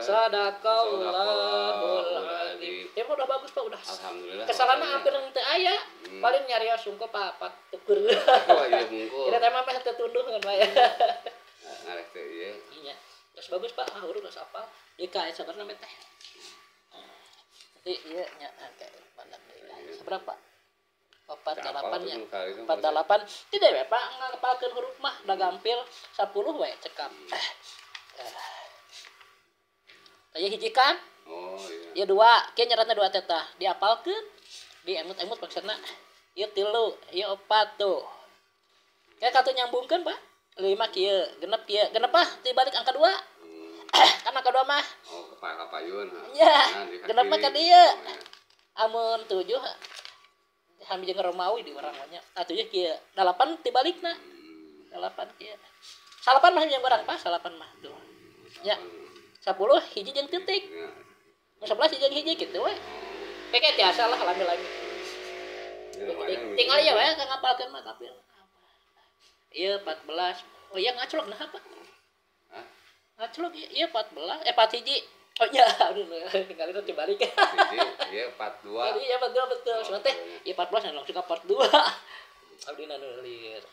Sadaqallahul adzim. Ya udah bagus Pak, udah. Alhamdulillah. Kesalahan hampir teu aya. Hmm. Paling nyari sungko papat tukur. Oh iya mungkul. Kira teh mah meh teu tunduh kan Pak ya. Ngarek teh ieu. Iya. Terus bagus Pak, ah urang geus apa? Ieu kae sabarna meh teh. Jadi iya nya kayak mana Seberapa? Empat delapan ya. Empat delapan. Tidak ya Pak, ngapalkeun huruf mah udah gampil sepuluh we cekap. Aya hiji kan? Oh iya. Ya dua, kieu nyeratna dua teta, diapalkeun, diemut-emut maksudna. Ieu tilu, ieu opat tuh. Kayak katu nyambungkeun, Pak. Lima kieu, genep kieu. Genep ah, dibalik angka dua. Hmm. kan angka dua mah Oh kepala kapayun. ha. Ya, Nah, kaki kenapa ka ini. dia? Oh, iya. amun tujuh hamil jeung Romawi di orang banyak. Ah tujuh kieu. Dalapan tibalikna. Hmm. Dalapan kieu. Salapan mah yang barang pas, salapan mah tuh. Ya, sepuluh hiji jeung titik. Ya. Nu sebelas hiji hiji gitu we. Peke tiasa lah lami lami. Ya, lumayan. Tinggal ya we ka ngapalkeun mah tapi. Iya 14. Oh iya ngaclok nah apa? Ngaclok iya 14. Eh 4 hiji. Oh iya, aduh tinggal itu dibalik. Jadi iya 42. Jadi ya betul betul. Soalnya teh ya 14 langsung ke part 2. Abdi na nulis.